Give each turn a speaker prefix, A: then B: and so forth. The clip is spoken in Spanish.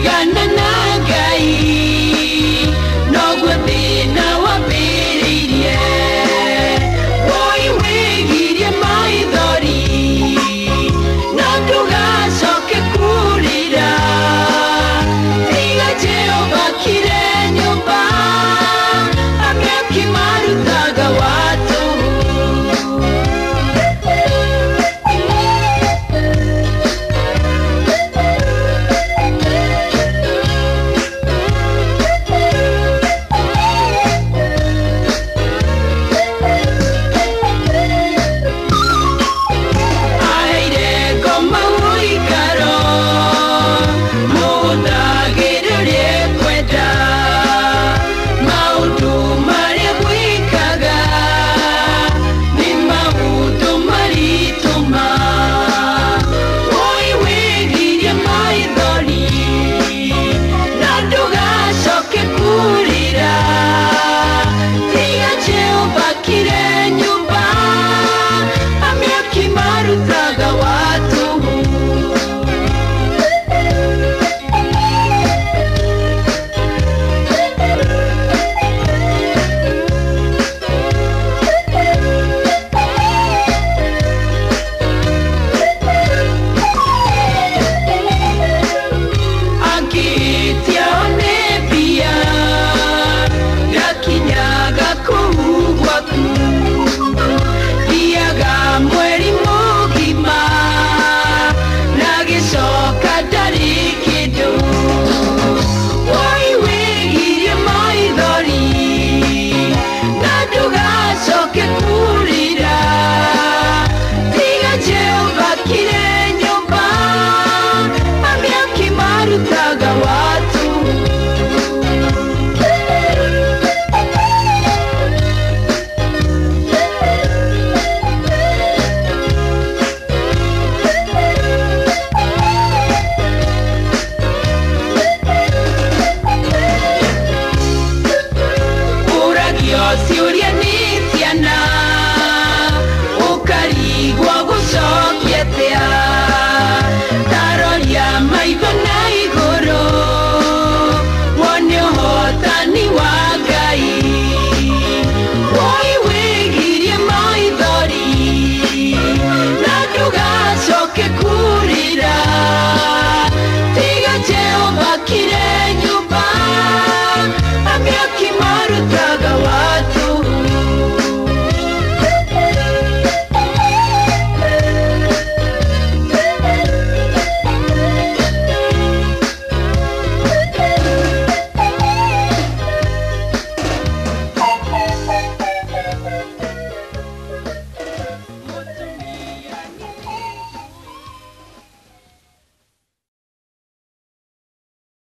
A: y ganar.